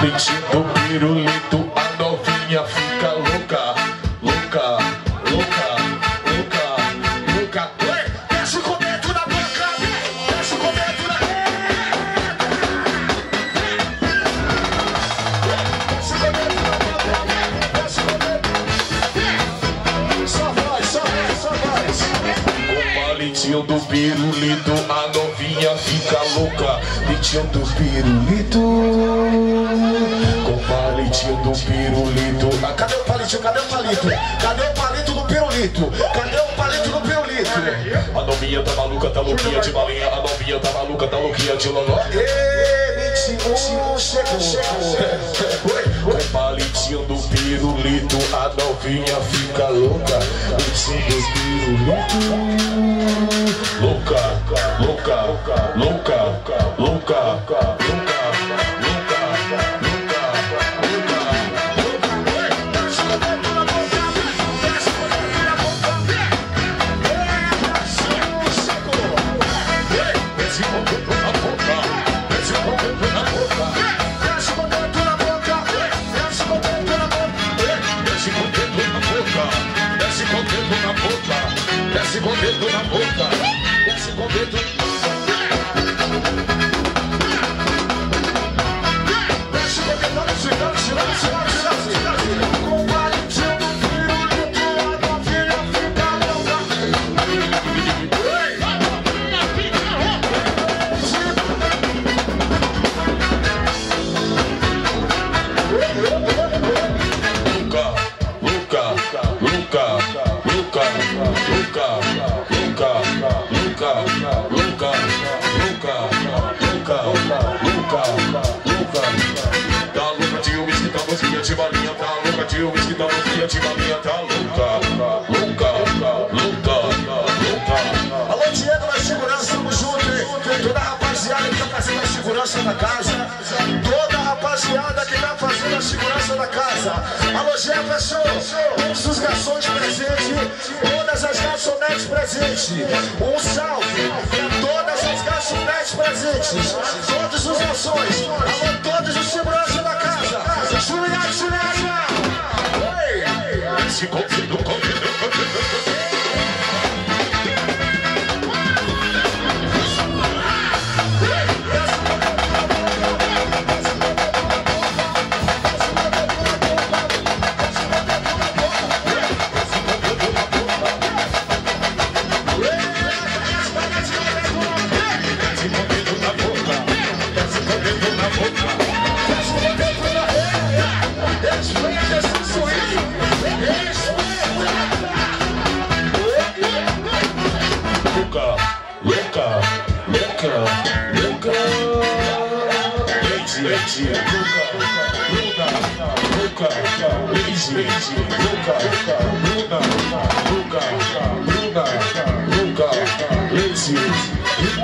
Pinche pirulito oh, Com palitinho do pirulito, a novinha fica louca. Palitinho do pirulito. Com palitinho do pirulito. Ah, cadê o palitinho? Cadê o palito? Cadê o palito do pirulito? Cadê o palito do pirulito? A novinha tá maluca, tá louquinha de balinha. A novinha tá maluca, tá louquinha de loló. Ê, mentira, chegou, chegou. Com palitinho do pirulito, a novinha fica louca. Palitinho do pirulito. Louca, louca, louca, louca, minha boca. Esse momento Os garçons presentes, todas as garçonetes presentes. Um salve pra todas as garçonetes presentes, todos os garçons. easy, loca, loca, loca, easy, loca, loca, loca, loca, loca, lazy.